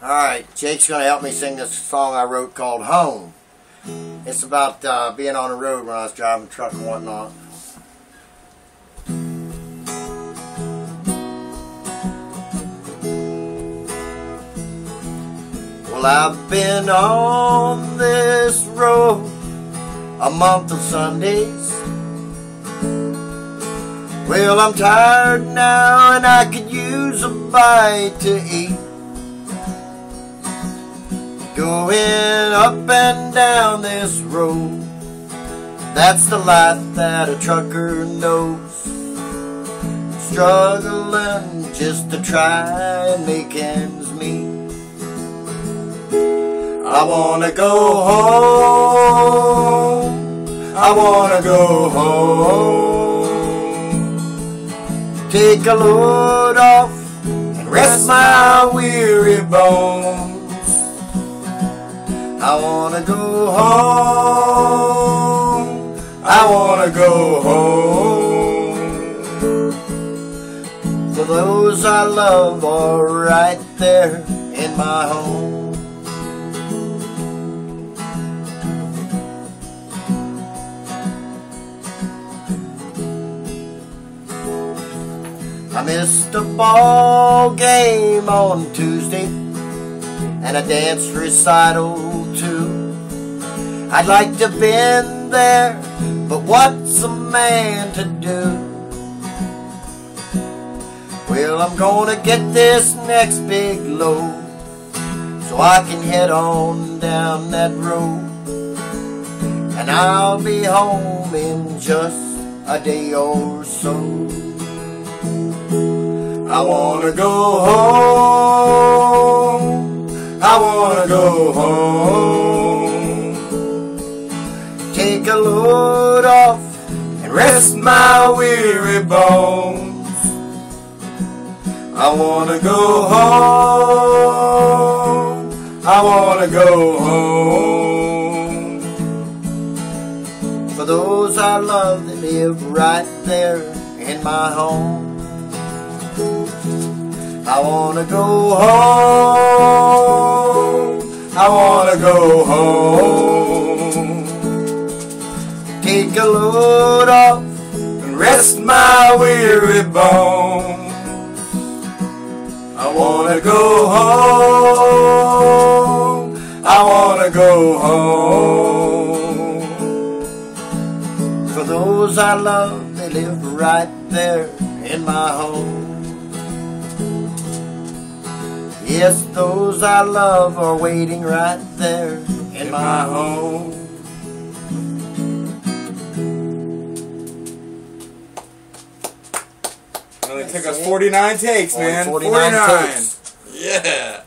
Alright, Jake's going to help me sing this song I wrote called Home. It's about uh, being on the road when I was driving a truck and whatnot. Well, I've been on this road a month of Sundays. Well, I'm tired now and I could use a bite to eat. Going up and down this road. That's the life that a trucker knows. Struggling just to try and make ends meet. I wanna go home. I wanna go home. Take a load off and rest my weary bones I wanna go home. I wanna go home. For those I love are right there in my home. I missed a ball game on Tuesday and a dance recital too. I'd like to been there, but what's a man to do? Well, I'm gonna get this next big load so I can head on down that road. And I'll be home in just a day or so. I wanna go home. Home. Take a load off and rest my weary bones. I wanna go home. I wanna go home. For those I love that live right there in my home. I wanna go home. I wanna go home. Take a load off and rest my weary bones. I wanna go home. I wanna go home. For those I love, they live right there in my home. Yes, those I love are waiting right there in my home. It only took us 49 takes, man. 49 takes. Yeah.